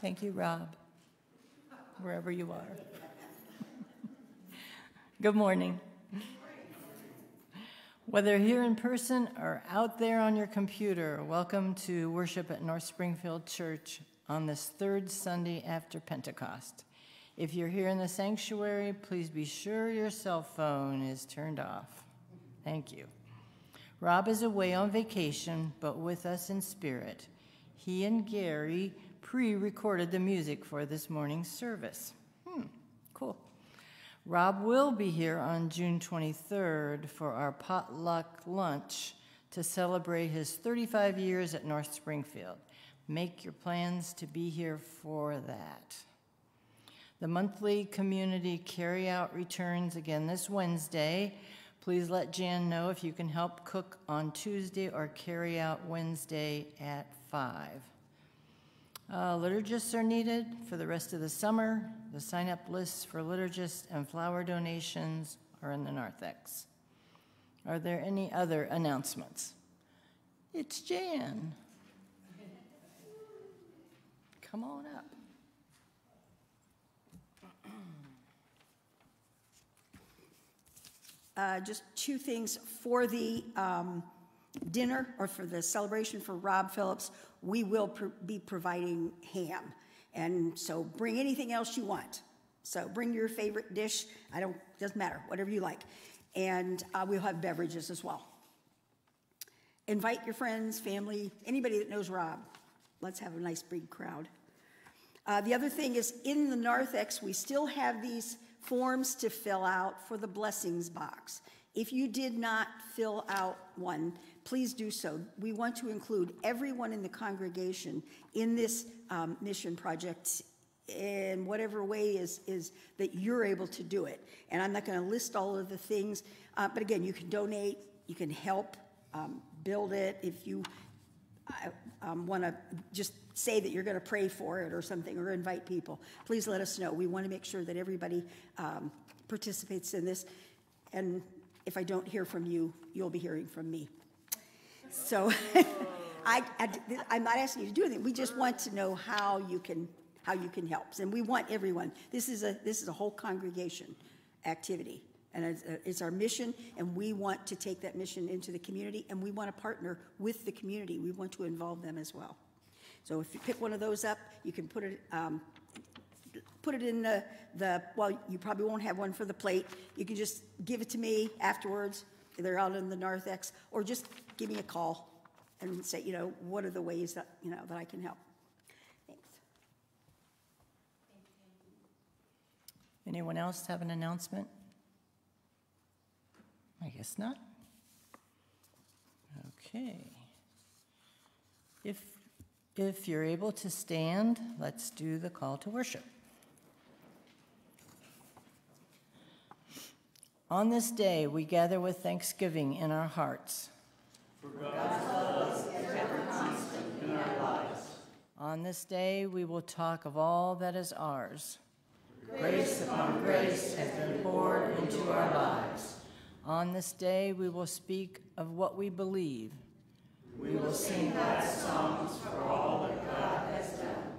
Thank you, Rob, wherever you are. Good morning. Whether here in person or out there on your computer, welcome to worship at North Springfield Church on this third Sunday after Pentecost. If you're here in the sanctuary, please be sure your cell phone is turned off. Thank you. Rob is away on vacation, but with us in spirit. He and Gary pre recorded the music for this morning's service. Hmm, cool. Rob will be here on June 23rd for our potluck lunch to celebrate his 35 years at North Springfield. Make your plans to be here for that. The monthly community carryout returns again this Wednesday. Please let Jan know if you can help cook on Tuesday or carry out Wednesday at 5. Uh, liturgists are needed for the rest of the summer. The sign up lists for liturgists and flower donations are in the narthex. Are there any other announcements? It's Jan. Come on up. Uh, just two things for the um, dinner or for the celebration for Rob Phillips we will pr be providing ham. And so bring anything else you want. So bring your favorite dish. I don't, doesn't matter, whatever you like. And uh, we'll have beverages as well. Invite your friends, family, anybody that knows Rob. Let's have a nice big crowd. Uh, the other thing is in the narthex, we still have these forms to fill out for the blessings box. If you did not fill out one, please do so. We want to include everyone in the congregation in this um, mission project in whatever way is, is that you're able to do it. And I'm not going to list all of the things, uh, but again, you can donate, you can help um, build it. If you um, want to just say that you're going to pray for it or something or invite people, please let us know. We want to make sure that everybody um, participates in this. And if I don't hear from you, you'll be hearing from me. So I, I, am not asking you to do anything. We just want to know how you can how you can help, and we want everyone. This is a this is a whole congregation activity, and it's, it's our mission. And we want to take that mission into the community, and we want to partner with the community. We want to involve them as well. So if you pick one of those up, you can put it. Um, put it in the, the, well, you probably won't have one for the plate. You can just give it to me afterwards. They're out in the narthex, or just give me a call and say, you know, what are the ways that, you know, that I can help. Thanks. Anyone else have an announcement? I guess not. Okay. If, if you're able to stand, let's do the call to worship. On this day, we gather with thanksgiving in our hearts. For God's love is ever constant in our lives. On this day, we will talk of all that is ours. Grace upon grace has been poured into our lives. On this day, we will speak of what we believe. We will sing God's songs for all that God has done.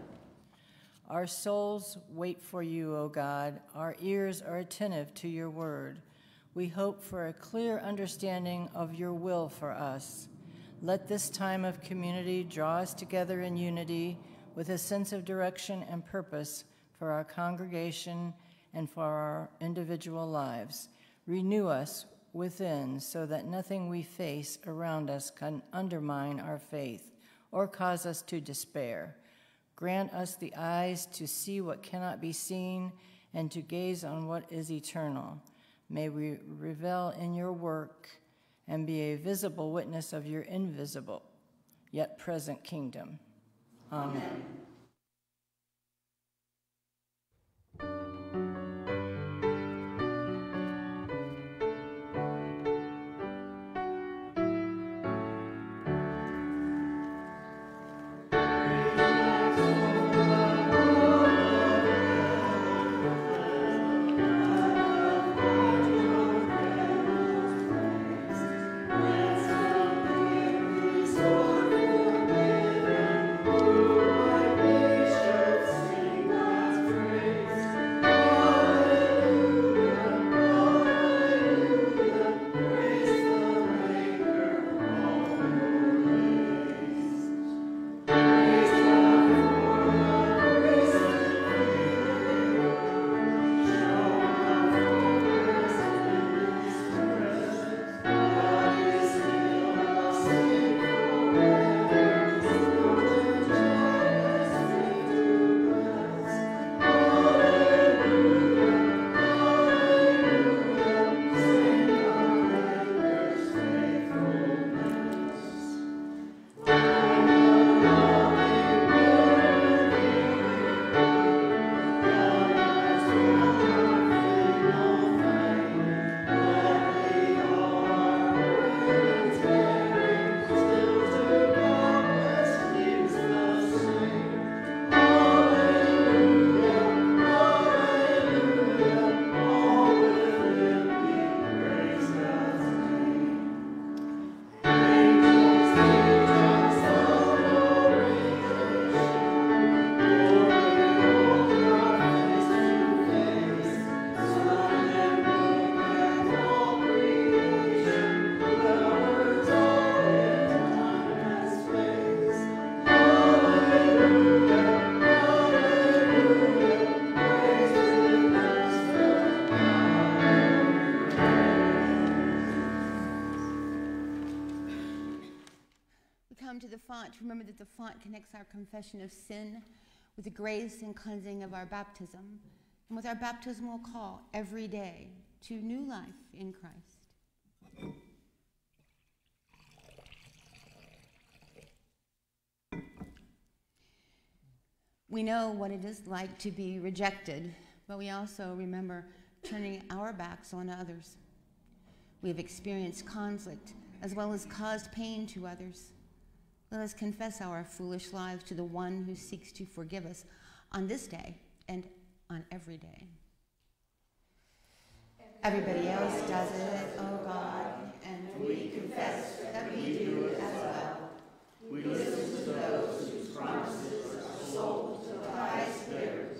Our souls wait for you, O God. Our ears are attentive to your word. We hope for a clear understanding of your will for us. Let this time of community draw us together in unity with a sense of direction and purpose for our congregation and for our individual lives. Renew us within so that nothing we face around us can undermine our faith or cause us to despair. Grant us the eyes to see what cannot be seen and to gaze on what is eternal. May we revel in your work and be a visible witness of your invisible, yet present kingdom. Amen. Remember that the font connects our confession of sin with the grace and cleansing of our baptism, and with our baptismal call every day to new life in Christ. We know what it is like to be rejected, but we also remember turning our backs on others. We have experienced conflict as well as caused pain to others. Let us confess our foolish lives to the one who seeks to forgive us on this day and on every day. Everybody else does it, oh God, and we confess that we do as well. We listen to those whose promises are sold to the highest bidders.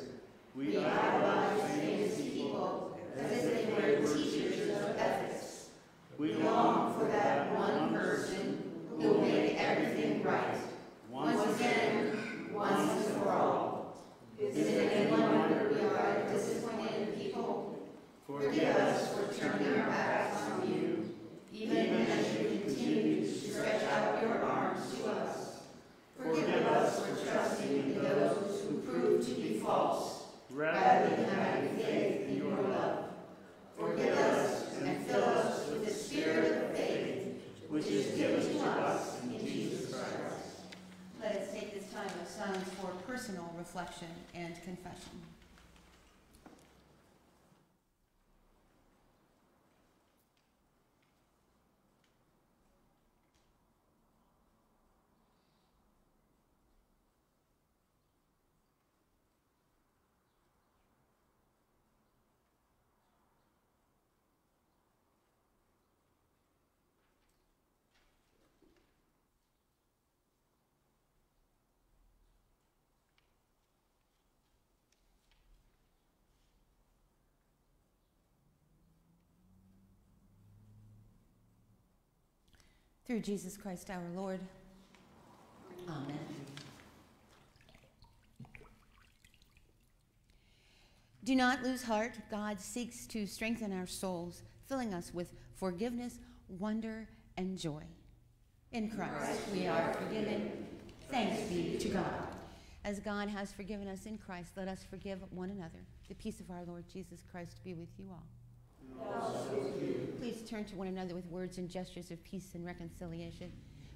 We idolize famous people as if they were teachers of ethics. We long for that one person who will make everything right, once again, once and for all. Is it any wonder we are disappointed people? Forgive us for turning our backs on you, even as you continue to stretch out your arms to us. Forgive us for trusting in those who prove to be false, rather than having faith in your love. Forgive us and fill us with the spirit of faith which is given to us in Jesus Christ. Let us take this time of silence for personal reflection and confession. Through Jesus Christ our Lord. Amen. Do not lose heart. God seeks to strengthen our souls, filling us with forgiveness, wonder, and joy. In Christ we are forgiven. Thanks be to God. As God has forgiven us in Christ, let us forgive one another. The peace of our Lord Jesus Christ be with you all. Please turn to one another with words and gestures of peace and reconciliation.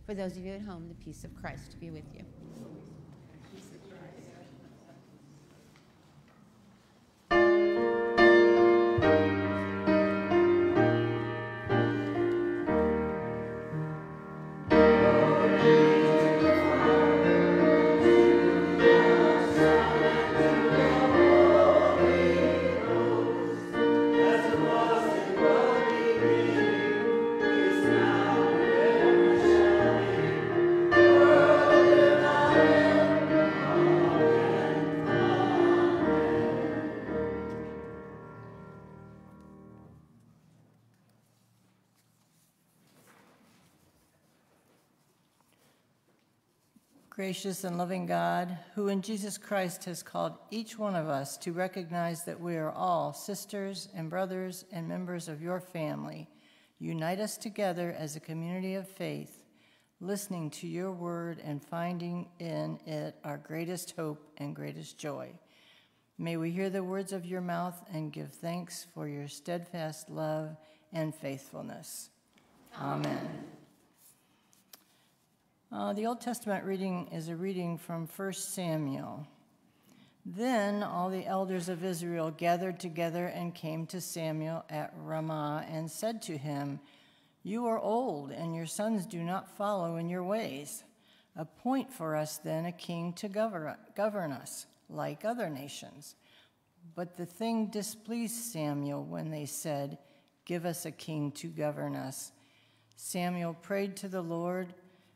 For those of you at home, the peace of Christ be with you. Gracious and loving God, who in Jesus Christ has called each one of us to recognize that we are all sisters and brothers and members of your family, unite us together as a community of faith, listening to your word and finding in it our greatest hope and greatest joy. May we hear the words of your mouth and give thanks for your steadfast love and faithfulness. Amen. Amen. Uh, the Old Testament reading is a reading from 1 Samuel. Then all the elders of Israel gathered together and came to Samuel at Ramah and said to him, You are old, and your sons do not follow in your ways. Appoint for us then a king to govern us, like other nations. But the thing displeased Samuel when they said, Give us a king to govern us. Samuel prayed to the Lord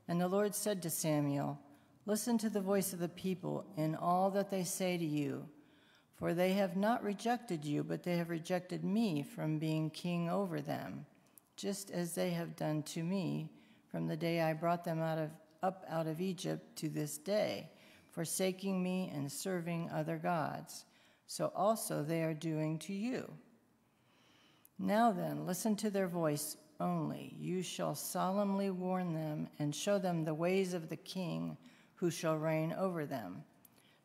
and the Lord said to Samuel, Listen to the voice of the people in all that they say to you, for they have not rejected you, but they have rejected me from being king over them, just as they have done to me from the day I brought them out of, up out of Egypt to this day, forsaking me and serving other gods. So also they are doing to you. Now then, listen to their voice only. You shall solemnly warn them and show them the ways of the king who shall reign over them.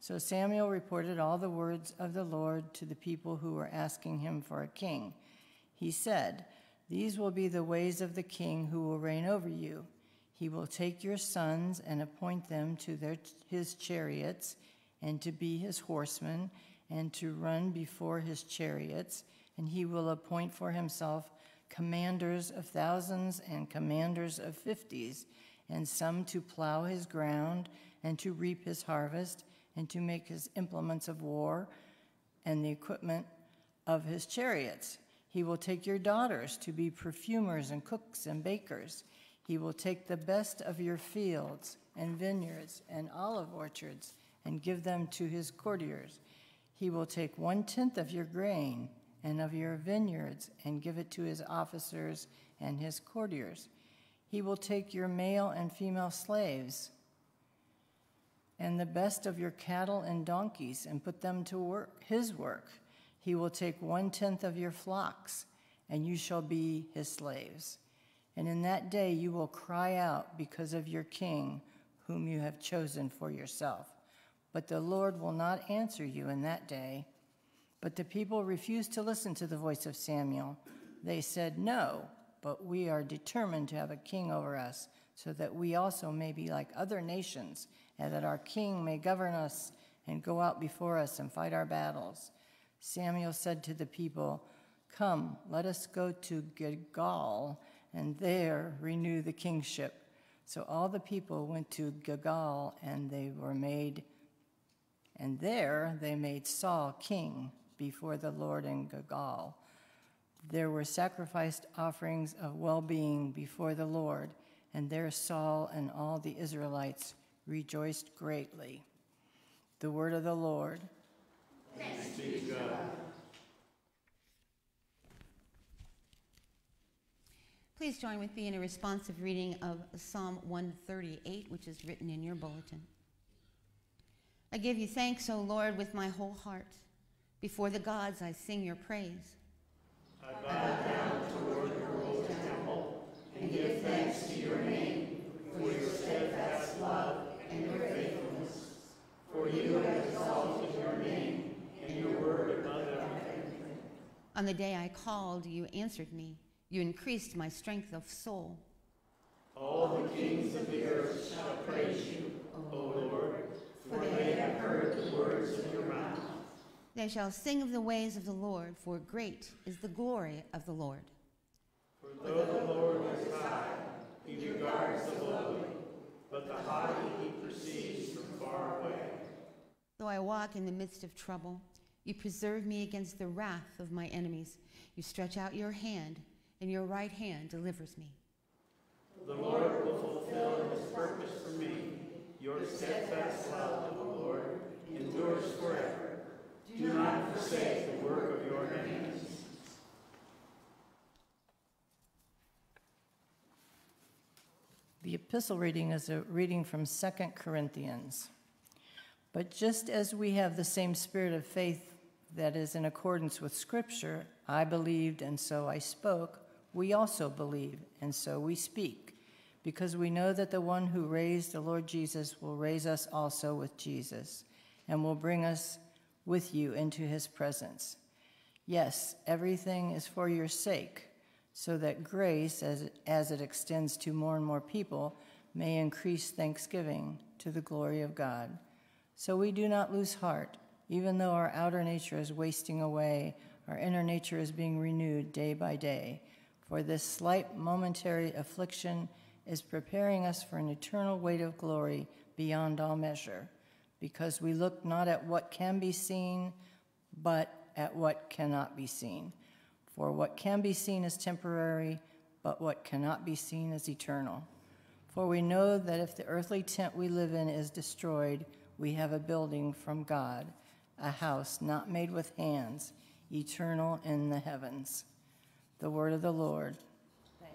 So Samuel reported all the words of the Lord to the people who were asking him for a king. He said, These will be the ways of the king who will reign over you. He will take your sons and appoint them to their, his chariots and to be his horsemen and to run before his chariots, and he will appoint for himself commanders of thousands and commanders of fifties, and some to plow his ground and to reap his harvest and to make his implements of war and the equipment of his chariots. He will take your daughters to be perfumers and cooks and bakers. He will take the best of your fields and vineyards and olive orchards and give them to his courtiers. He will take one tenth of your grain and of your vineyards, and give it to his officers and his courtiers. He will take your male and female slaves and the best of your cattle and donkeys and put them to work, his work. He will take one tenth of your flocks, and you shall be his slaves. And in that day you will cry out because of your king, whom you have chosen for yourself. But the Lord will not answer you in that day but the people refused to listen to the voice of Samuel. They said, No, but we are determined to have a king over us, so that we also may be like other nations, and that our king may govern us and go out before us and fight our battles. Samuel said to the people, Come, let us go to Gilgal, and there renew the kingship. So all the people went to Gilgal, and they were made, and there they made Saul king before the Lord in Gilgal. There were sacrificed offerings of well being before the Lord, and there Saul and all the Israelites rejoiced greatly. The word of the Lord. Thanks be God. Please join with me in a responsive reading of Psalm 138, which is written in your bulletin. I give you thanks, O Lord, with my whole heart. Before the gods, I sing your praise. I bow down toward your holy temple and give thanks to your name for your steadfast love and your faithfulness. For you have exalted your name and your word above everything. On the day I called, you answered me. You increased my strength of soul. All the kings of the earth shall praise you, O Lord, for they have heard the words of your mouth. They shall sing of the ways of the Lord, for great is the glory of the Lord. For though the Lord is high, he regards the lowly, but the haughty he perceives from far away. Though I walk in the midst of trouble, you preserve me against the wrath of my enemies. You stretch out your hand and your right hand delivers me. The Lord will fulfill his purpose for me. Your steadfast love, O Lord, endures forever. Do not forsake the work of your hands. The epistle reading is a reading from Second Corinthians. But just as we have the same spirit of faith that is in accordance with Scripture, I believed and so I spoke we also believe, and so we speak, because we know that the one who raised the Lord Jesus will raise us also with Jesus, and will bring us with you into his presence. Yes, everything is for your sake, so that grace, as it, as it extends to more and more people, may increase thanksgiving to the glory of God. So we do not lose heart, even though our outer nature is wasting away, our inner nature is being renewed day by day. For this slight momentary affliction is preparing us for an eternal weight of glory beyond all measure, because we look not at what can be seen, but at what cannot be seen. For what can be seen is temporary, but what cannot be seen is eternal. For we know that if the earthly tent we live in is destroyed, we have a building from God, a house not made with hands, eternal in the heavens. The word of the Lord.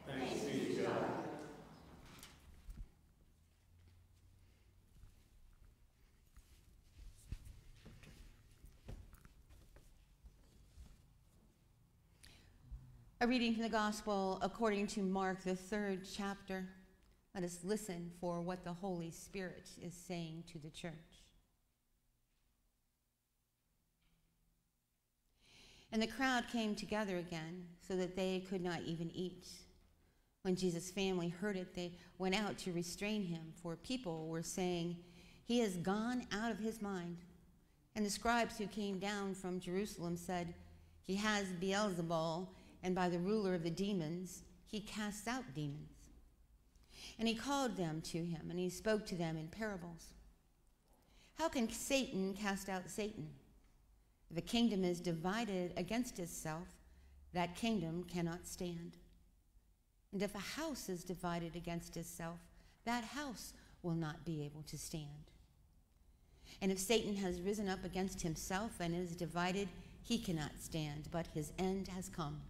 Thanks be to God. A reading from the Gospel according to Mark, the third chapter. Let us listen for what the Holy Spirit is saying to the church. And the crowd came together again so that they could not even eat. When Jesus' family heard it, they went out to restrain him, for people were saying, He has gone out of his mind. And the scribes who came down from Jerusalem said, He has Beelzebul, and by the ruler of the demons, he casts out demons. And he called them to him, and he spoke to them in parables. How can Satan cast out Satan? If a kingdom is divided against itself, that kingdom cannot stand. And if a house is divided against itself, that house will not be able to stand. And if Satan has risen up against himself and is divided, he cannot stand, but his end has come.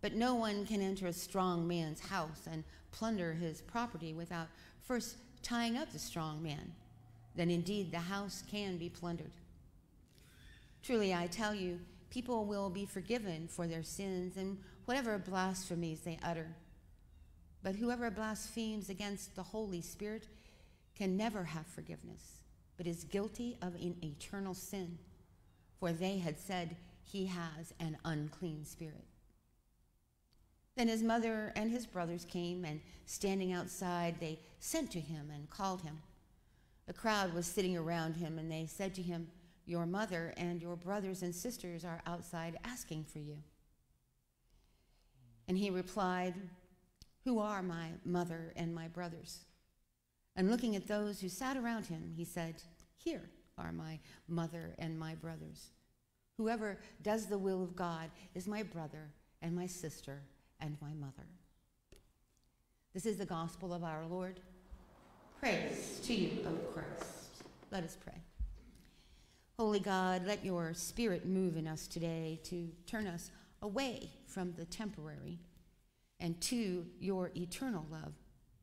But no one can enter a strong man's house and plunder his property without first tying up the strong man. Then indeed the house can be plundered. Truly, I tell you, people will be forgiven for their sins and whatever blasphemies they utter. But whoever blasphemes against the Holy Spirit can never have forgiveness, but is guilty of an eternal sin, for they had said he has an unclean spirit. Then his mother and his brothers came, and standing outside, they sent to him and called him. A crowd was sitting around him, and they said to him, your mother and your brothers and sisters are outside asking for you. And he replied, Who are my mother and my brothers? And looking at those who sat around him, he said, Here are my mother and my brothers. Whoever does the will of God is my brother and my sister and my mother. This is the gospel of our Lord. Praise to you, O Christ. Let us pray. Holy God, let your spirit move in us today to turn us away from the temporary and to your eternal love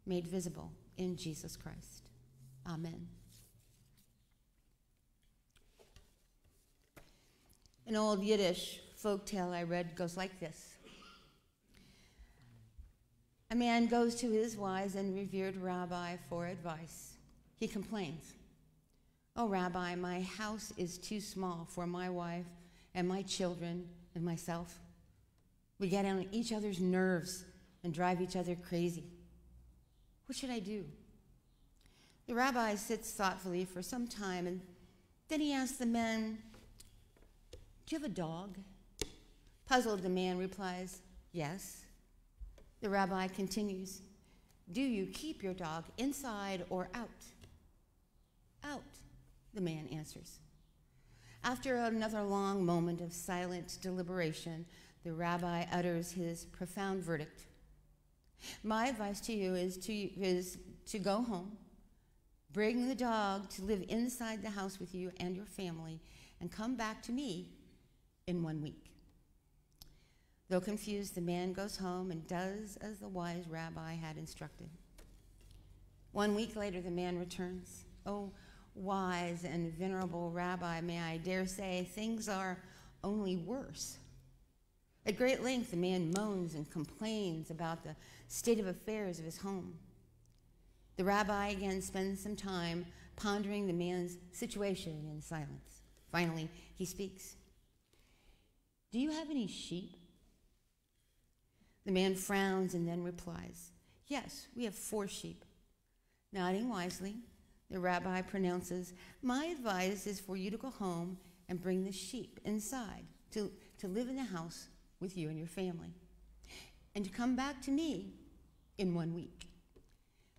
made visible in Jesus Christ. Amen. An old Yiddish folk tale I read goes like this A man goes to his wise and revered rabbi for advice. He complains, Oh, Rabbi, my house is too small for my wife and my children and myself. We get on each other's nerves and drive each other crazy. What should I do? The rabbi sits thoughtfully for some time and then he asks the man, Do you have a dog? Puzzled, the man replies, Yes. The rabbi continues, Do you keep your dog inside or out? Out, the man answers. After another long moment of silent deliberation, the rabbi utters his profound verdict. My advice to you is to, is to go home, bring the dog to live inside the house with you and your family, and come back to me in one week. Though confused, the man goes home and does as the wise rabbi had instructed. One week later, the man returns. Oh, wise and venerable rabbi, may I dare say, things are only worse. At great length, the man moans and complains about the state of affairs of his home. The rabbi again spends some time pondering the man's situation in silence. Finally, he speaks Do you have any sheep? The man frowns and then replies, Yes, we have four sheep. Nodding wisely, the rabbi pronounces, My advice is for you to go home and bring the sheep inside to, to live in the house with you and your family, and to come back to me in one week.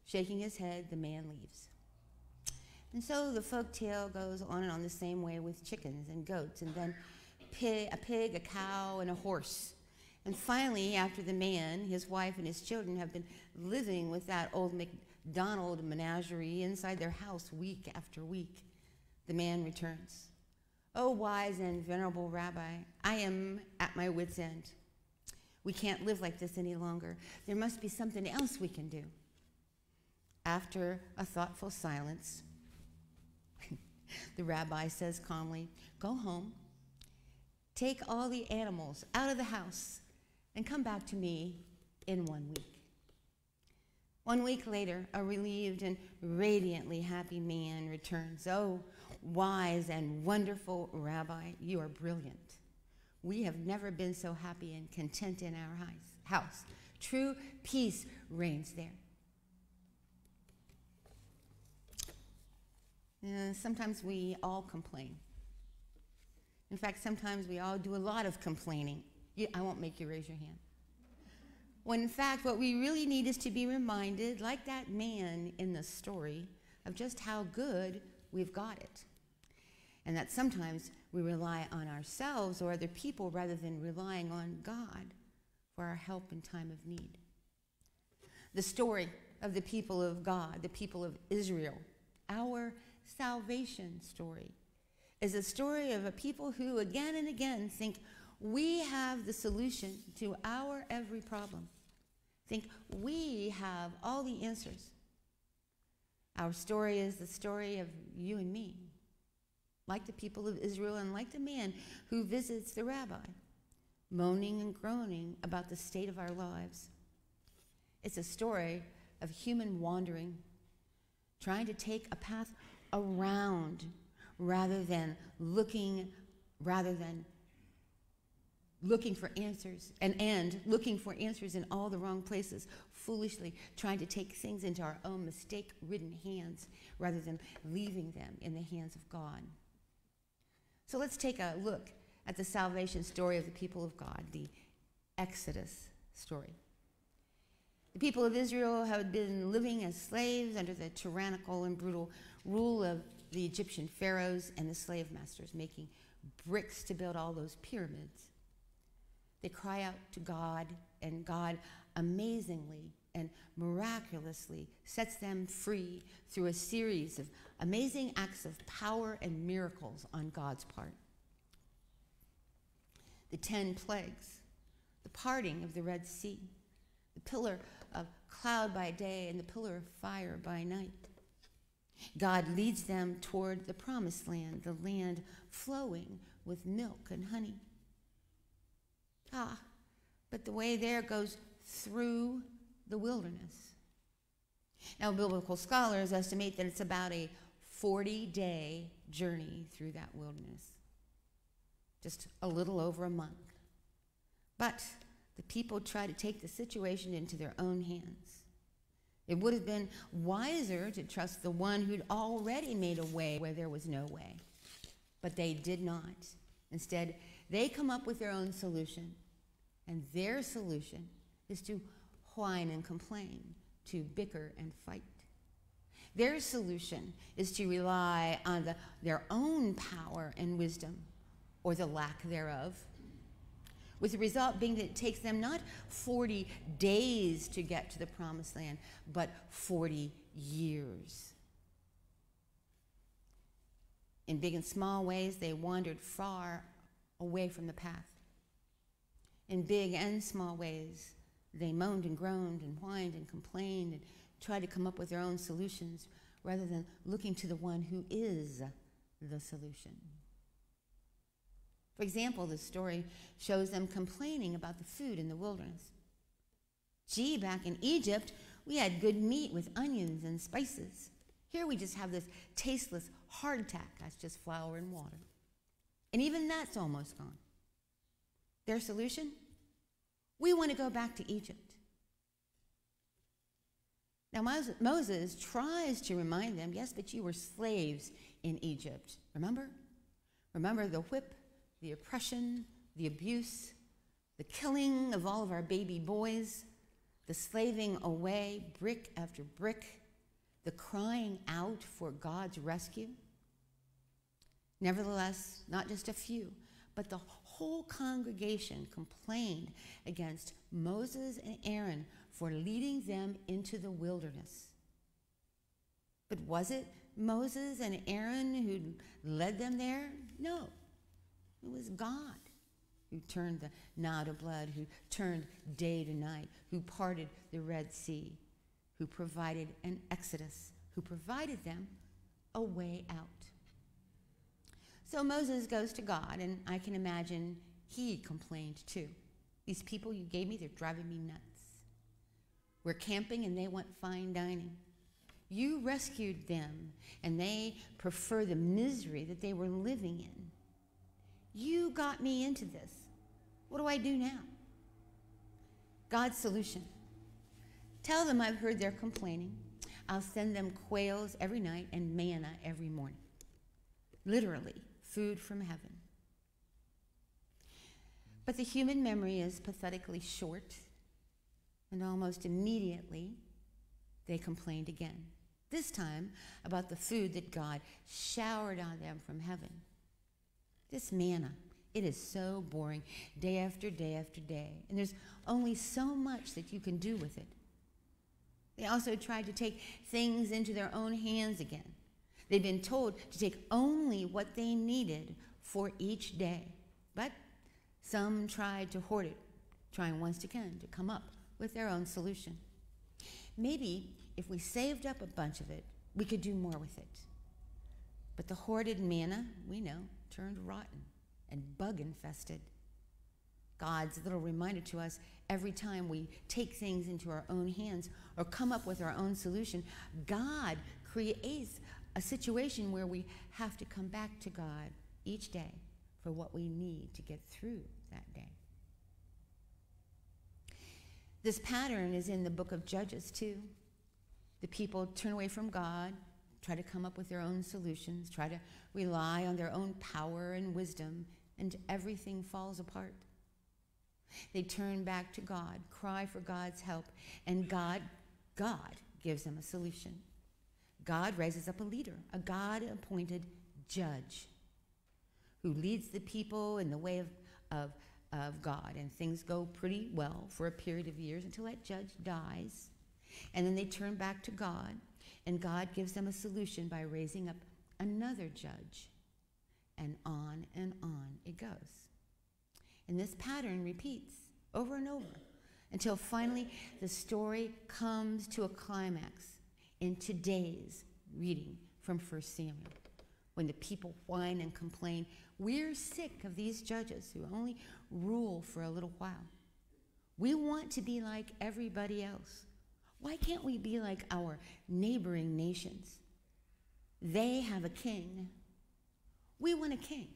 Shaking his head, the man leaves. And so the folk tale goes on and on the same way with chickens and goats, and then pig, a pig, a cow, and a horse. And finally, after the man, his wife, and his children have been living with that old MacDonald menagerie inside their house week after week, the man returns. Oh, wise and venerable rabbi, I am at my wits' end. We can't live like this any longer. There must be something else we can do. After a thoughtful silence, the rabbi says calmly, Go home, take all the animals out of the house, and come back to me in one week. One week later, a relieved and radiantly happy man returns. Oh, wise and wonderful rabbi, you are brilliant. We have never been so happy and content in our house. True peace reigns there. Uh, sometimes we all complain. In fact, sometimes we all do a lot of complaining. You, I won't make you raise your hand. When in fact, what we really need is to be reminded, like that man in the story, of just how good we've got it. And that sometimes we rely on ourselves or other people rather than relying on God for our help in time of need. The story of the people of God, the people of Israel, our salvation story, is a story of a people who again and again think we have the solution to our every problem. Think we have all the answers. Our story is the story of you and me like the people of Israel and like the man who visits the rabbi, moaning and groaning about the state of our lives. It's a story of human wandering, trying to take a path around rather than looking, rather than looking for answers and and looking for answers in all the wrong places foolishly trying to take things into our own mistake ridden hands rather than leaving them in the hands of god so let's take a look at the salvation story of the people of God, the Exodus story. The people of Israel had been living as slaves under the tyrannical and brutal rule of the Egyptian pharaohs and the slave masters, making bricks to build all those pyramids. They cry out to God, and God amazingly and miraculously sets them free through a series of amazing acts of power and miracles on God's part. The ten plagues, the parting of the Red Sea, the pillar of cloud by day and the pillar of fire by night. God leads them toward the promised land, the land flowing with milk and honey. Ah, but the way there goes through the wilderness. Now, biblical scholars estimate that it's about a 40 day journey through that wilderness, just a little over a month. But the people try to take the situation into their own hands. It would have been wiser to trust the one who'd already made a way where there was no way. But they did not. Instead, they come up with their own solution. And their solution is to whine and complain, to bicker and fight. Their solution is to rely on the, their own power and wisdom, or the lack thereof, with the result being that it takes them not 40 days to get to the promised land, but 40 years. In big and small ways, they wandered far away from the path. In big and small ways, they moaned and groaned and whined and complained and tried to come up with their own solutions rather than looking to the one who is the solution. For example, the story shows them complaining about the food in the wilderness. Gee, back in Egypt, we had good meat with onions and spices. Here we just have this tasteless hardtack that's just flour and water. And even that's almost gone. Their solution? We want to go back to Egypt. Now, Moses tries to remind them yes, but you were slaves in Egypt. Remember? Remember the whip the oppression, the abuse, the killing of all of our baby boys, the slaving away brick after brick, the crying out for God's rescue. Nevertheless, not just a few, but the whole congregation complained against Moses and Aaron for leading them into the wilderness. But was it Moses and Aaron who led them there? No. It was God who turned the Nile to blood, who turned day to night, who parted the Red Sea, who provided an exodus, who provided them a way out. So Moses goes to God, and I can imagine he complained too. These people you gave me, they're driving me nuts. We're camping and they want fine dining. You rescued them, and they prefer the misery that they were living in. You got me into this. What do I do now? God's solution. Tell them I've heard their complaining. I'll send them quails every night and manna every morning. Literally, food from heaven. But the human memory is pathetically short, and almost immediately they complained again. This time about the food that God showered on them from heaven. This manna, it is so boring day after day after day. And there's only so much that you can do with it. They also tried to take things into their own hands again. They'd been told to take only what they needed for each day. But some tried to hoard it, trying once again to come up with their own solution. Maybe if we saved up a bunch of it, we could do more with it. But the hoarded manna, we know, turned rotten and bug infested. God's little reminder to us every time we take things into our own hands or come up with our own solution, God creates a situation where we have to come back to God each day for what we need to get through that day. This pattern is in the book of Judges, too. The people turn away from God, try to come up with their own solutions, try to rely on their own power and wisdom, and everything falls apart. They turn back to God, cry for God's help, and God, God gives them a solution. God raises up a leader, a God appointed judge who leads the people in the way of, of, of God. And things go pretty well for a period of years until that judge dies. And then they turn back to God and God gives them a solution by raising up another judge. And on and on it goes. And this pattern repeats over and over. until finally the story comes to a climax in today's reading from 1 Samuel. When the people whine and complain, we're sick of these judges who only rule for a little while. We want to be like everybody else. Why can't we be like our neighboring nations? They have a king. We want a king.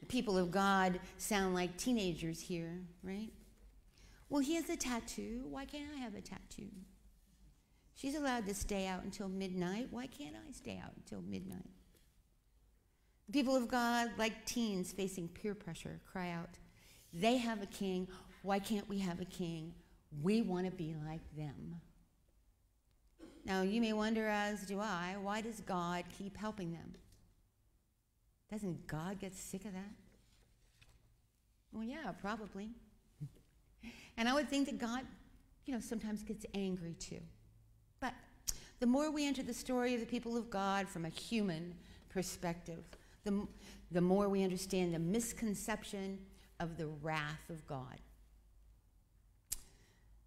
The people of God sound like teenagers here, right? Well, he has a tattoo. Why can't I have a tattoo? She's allowed to stay out until midnight. Why can't I stay out until midnight? The people of God, like teens facing peer pressure, cry out, They have a king. Why can't we have a king? We want to be like them. Now, you may wonder, as do I, why does God keep helping them? Doesn't God get sick of that? Well, yeah, probably. And I would think that God, you know, sometimes gets angry too. But the more we enter the story of the people of God from a human perspective, the, the more we understand the misconception of the wrath of God.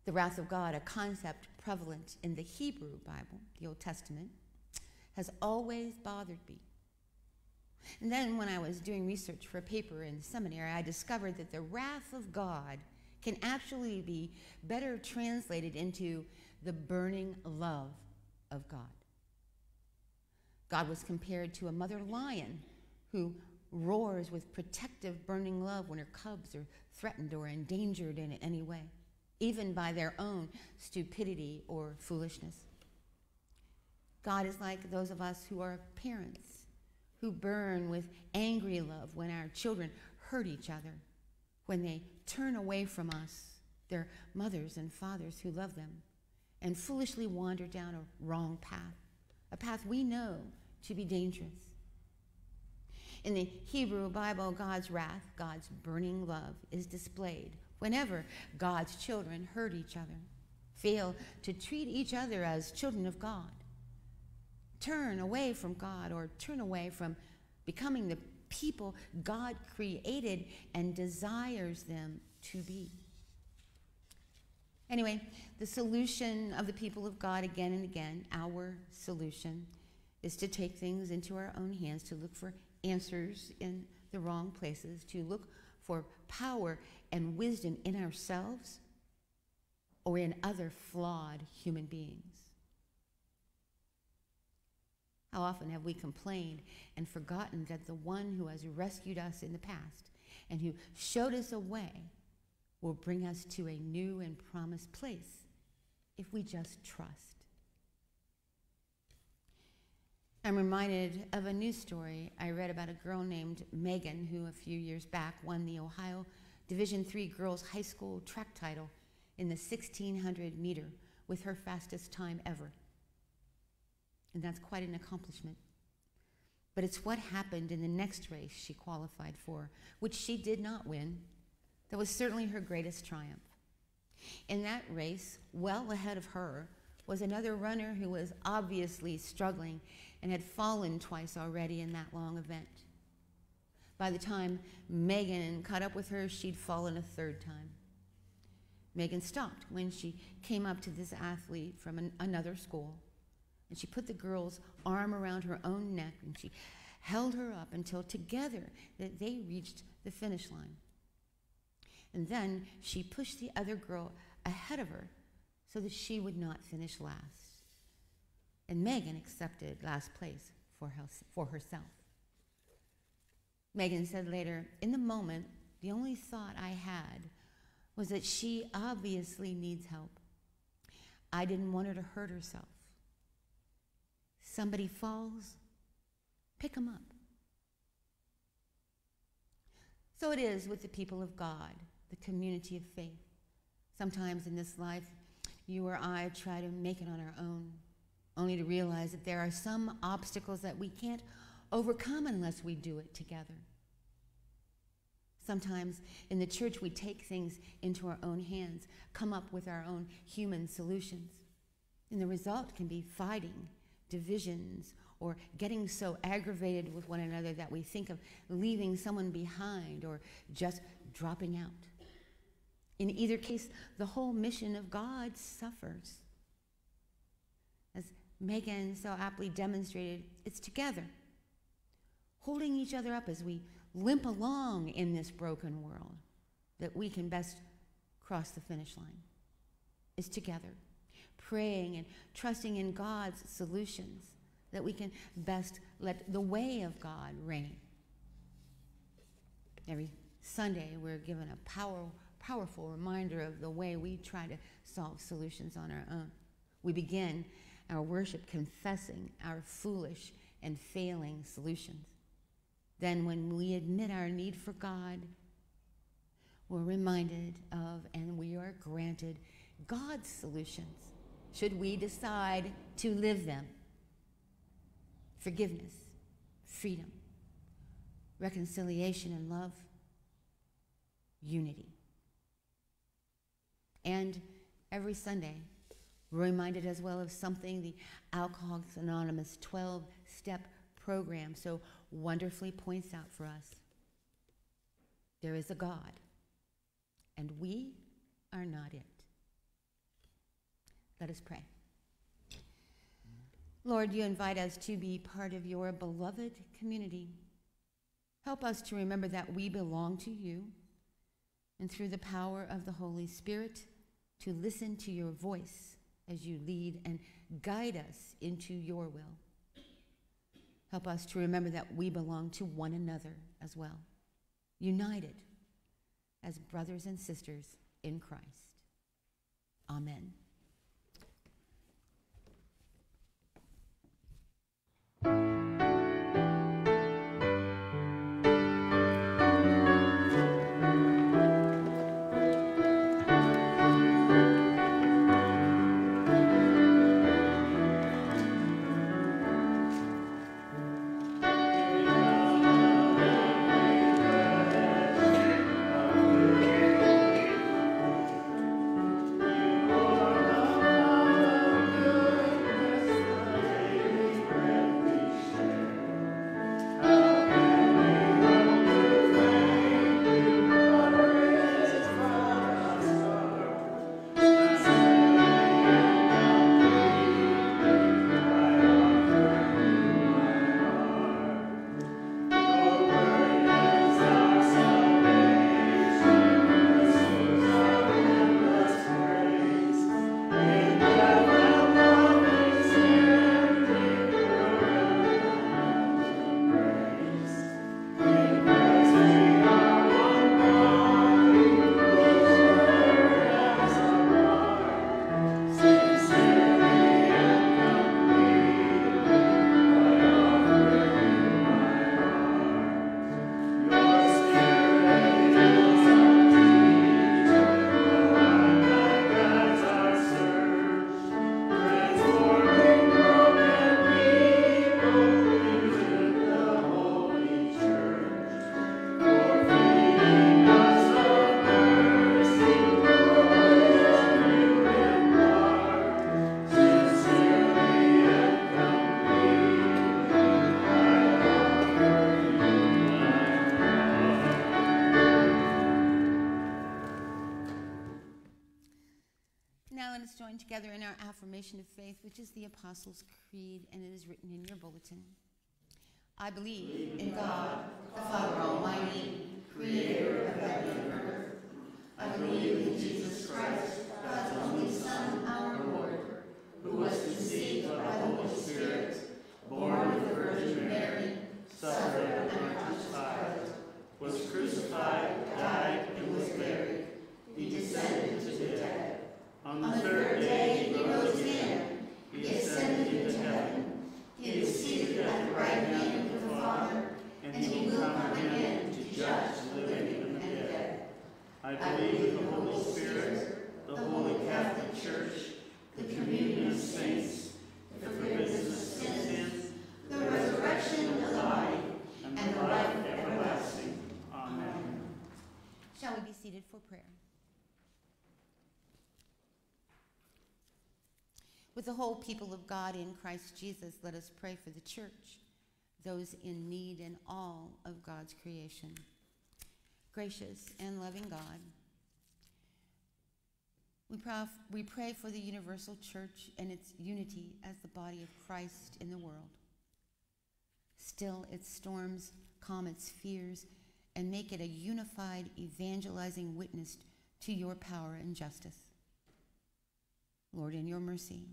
The wrath of God, a concept prevalent in the Hebrew Bible, the Old Testament, has always bothered me. And then, when I was doing research for a paper in seminary, I discovered that the wrath of God can actually be better translated into the burning love of God. God was compared to a mother lion who roars with protective, burning love when her cubs are threatened or endangered in any way, even by their own stupidity or foolishness. God is like those of us who are parents who burn with angry love when our children hurt each other, when they turn away from us, their mothers and fathers who love them, and foolishly wander down a wrong path, a path we know to be dangerous. In the Hebrew Bible, God's wrath, God's burning love, is displayed whenever God's children hurt each other, fail to treat each other as children of God, turn away from God or turn away from becoming the people God created and desires them to be. Anyway, the solution of the people of God again and again, our solution, is to take things into our own hands, to look for answers in the wrong places, to look for power and wisdom in ourselves or in other flawed human beings. How often have we complained and forgotten that the one who has rescued us in the past and who showed us a way will bring us to a new and promised place if we just trust? I'm reminded of a news story I read about a girl named Megan who a few years back won the Ohio Division III Girls High School track title in the 1600 meter with her fastest time ever and that's quite an accomplishment. But it's what happened in the next race she qualified for, which she did not win. That was certainly her greatest triumph. In that race, well ahead of her, was another runner who was obviously struggling and had fallen twice already in that long event. By the time Megan caught up with her, she'd fallen a third time. Megan stopped when she came up to this athlete from an, another school and she put the girl's arm around her own neck and she held her up until together that they reached the finish line. And then she pushed the other girl ahead of her so that she would not finish last. And Megan accepted last place for, her, for herself. Megan said later, In the moment, the only thought I had was that she obviously needs help. I didn't want her to hurt herself somebody falls, pick them up. So it is with the people of God, the community of faith. Sometimes in this life, you or I try to make it on our own, only to realize that there are some obstacles that we can't overcome unless we do it together. Sometimes in the church, we take things into our own hands, come up with our own human solutions. And the result can be fighting divisions or getting so aggravated with one another that we think of leaving someone behind or just dropping out. In either case, the whole mission of God suffers. As Megan so aptly demonstrated, it's together, holding each other up as we limp along in this broken world that we can best cross the finish line. Is together, praying and trusting in God's solutions that we can best let the way of God reign. Every Sunday, we're given a power, powerful reminder of the way we try to solve solutions on our own. We begin our worship confessing our foolish and failing solutions. Then, when we admit our need for God, we're reminded of and we are granted God's solutions should we decide to live them forgiveness, freedom, reconciliation, and love, unity. And every Sunday, we're reminded as well of something the Alcoholics Anonymous 12 step program so wonderfully points out for us. There is a God, and we are not it. Let us pray. Lord, you invite us to be part of your beloved community. Help us to remember that we belong to you, and through the power of the Holy Spirit, to listen to your voice as you lead and guide us into your will. Help us to remember that we belong to one another as well, united as brothers and sisters in Christ. Amen. Together in our affirmation of faith, which is the Apostles' Creed, and it is written in your bulletin. I believe in God, the Father Almighty, creator of heaven and earth. I believe in Jesus Christ, God's only Son, our Lord, who was conceived by the Holy Spirit, born of the Virgin Mary, suffered under Pontius Pilate, was crucified, died, and was buried. He descended to the dead. On the third day he rose again. He ascended into heaven. He is seated at the right hand of the Father, and he will come again to judge the living and the dead. I believe in the Holy Spirit, the Holy Catholic Church, the communion of saints, the forgiveness of sins, the resurrection of the body, and the life everlasting. Amen. Shall we be seated for prayer? The whole people of God in Christ Jesus, let us pray for the church, those in need and all of God's creation. Gracious and loving God, We pray, we pray for the universal church and its unity as the body of Christ in the world. Still its storms, calm its fears, and make it a unified evangelizing witness to your power and justice. Lord, in your mercy.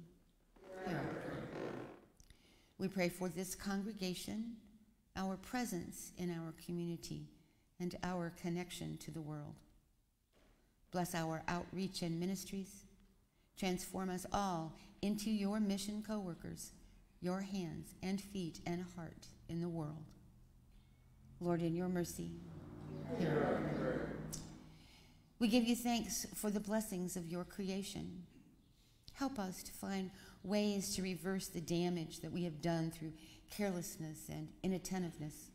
We pray for this congregation, our presence in our community, and our connection to the world. Bless our outreach and ministries. Transform us all into your mission co workers, your hands and feet and heart in the world. Lord, in your mercy, hear. We give you thanks for the blessings of your creation. Help us to find ways to reverse the damage that we have done through carelessness and inattentiveness,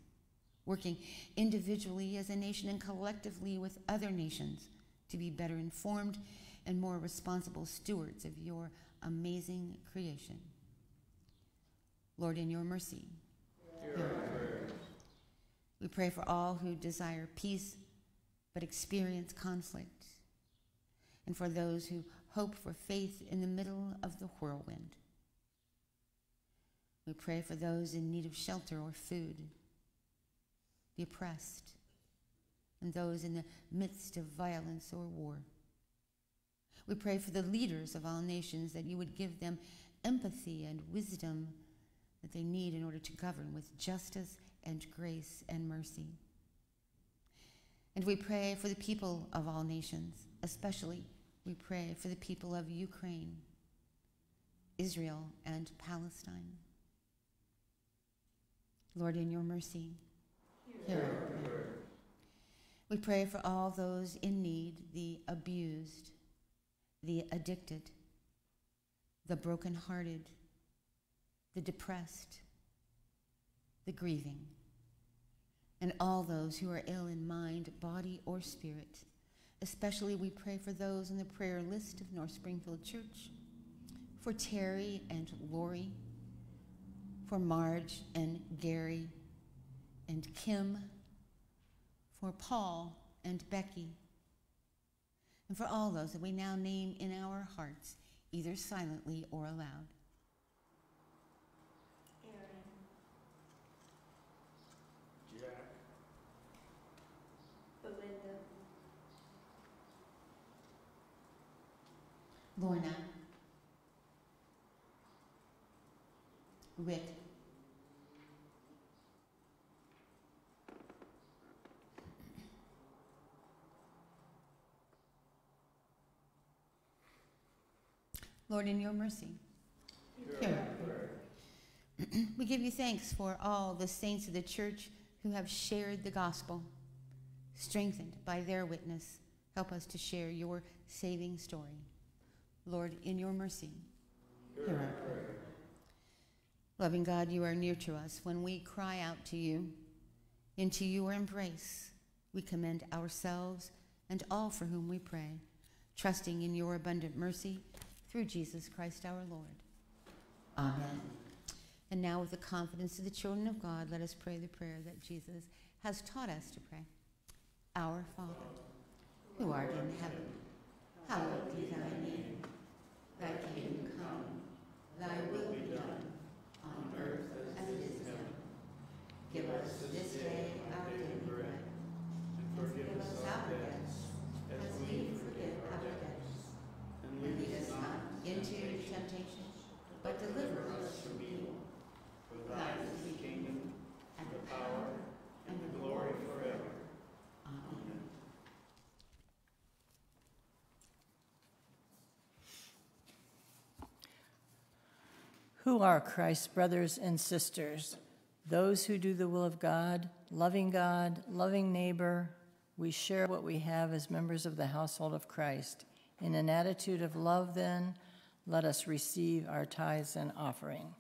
working individually as a nation and collectively with other nations to be better informed and more responsible stewards of your amazing creation. Lord, in your mercy, we pray for all who desire peace but experience conflict, and for those who hope for faith in the middle of the whirlwind. We pray for those in need of shelter or food, the oppressed, and those in the midst of violence or war. We pray for the leaders of all nations that you would give them empathy and wisdom that they need in order to govern with justice and grace and mercy. And we pray for the people of all nations, especially we pray for the people of Ukraine, Israel, and Palestine. Lord, in your mercy, hear our prayer. We pray for all those in need, the abused, the addicted, the brokenhearted, the depressed, the grieving, and all those who are ill in mind, body, or spirit. Especially we pray for those in the prayer list of North Springfield Church, for Terry and Lori, for Marge and Gary and Kim for Paul and Becky, and for all those that we now name in our hearts, either silently or aloud. Lorna, Rick, Lord, in your mercy, we give you thanks for all the saints of the church who have shared the gospel. Strengthened by their witness, help us to share your saving story. Lord, in your mercy, hear our prayer. Loving God, you are near to us when we cry out to you. Into your embrace, we commend ourselves and all for whom we pray, trusting in your abundant mercy through Jesus Christ our Lord. Amen. And now, with the confidence of the children of God, let us pray the prayer that Jesus has taught us to pray. Our Father, who art in heaven, hallowed be thy name. Thy kingdom come, thy will be done, on earth as it is in heaven. Give us this day our daily bread, and forgive us our debts, as we forgive our debtors. And lead us not into temptation, but deliver us from evil. for thine is the kingdom, and the power, and the glory forever. Amen. Who are Christ's brothers and sisters? Those who do the will of God, loving God, loving neighbor. We share what we have as members of the household of Christ. In an attitude of love, then, let us receive our tithes and offering.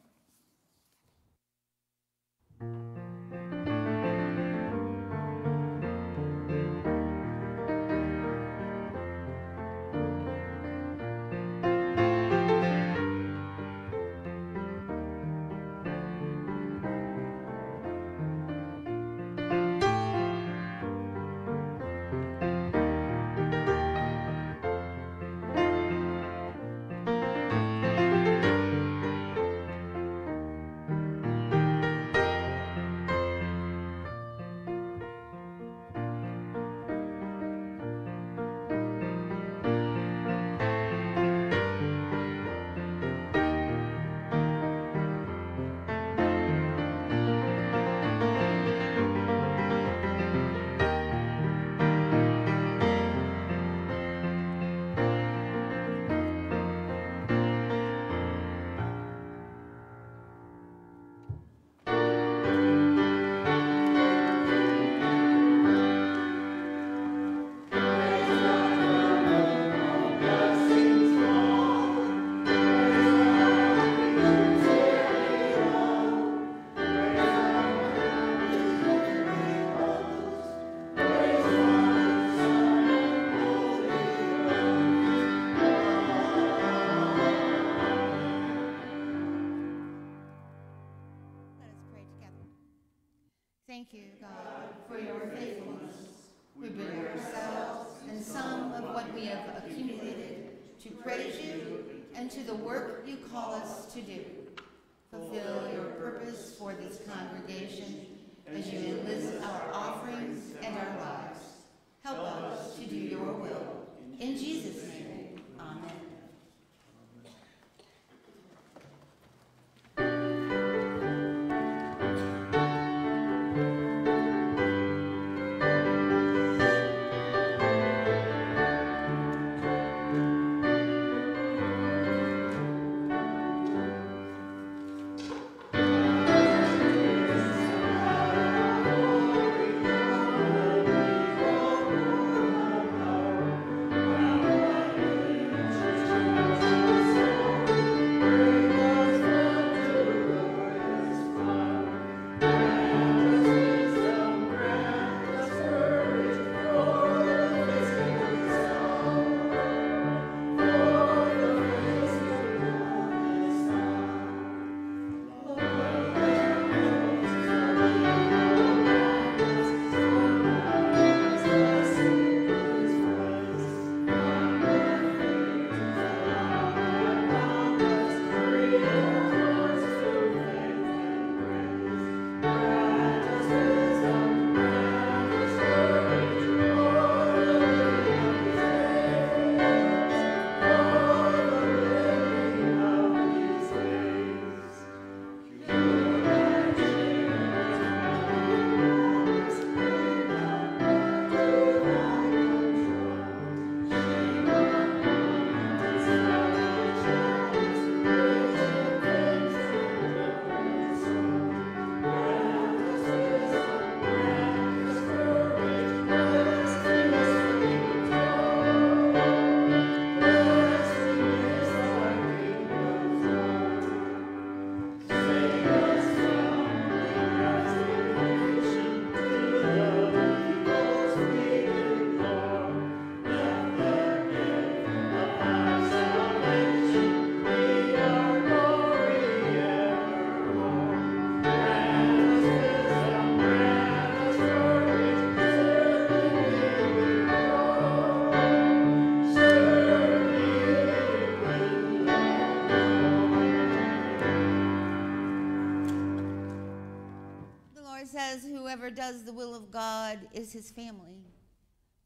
The says, Whoever does the will of God is his family.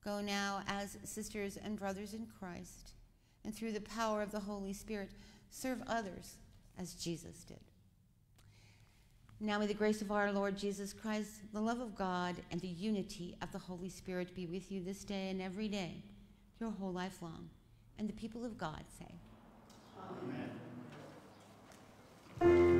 Go now as sisters and brothers in Christ, and through the power of the Holy Spirit, serve others as Jesus did. Now may the grace of our Lord Jesus Christ, the love of God, and the unity of the Holy Spirit be with you this day and every day, your whole life long. And the people of God say, Amen.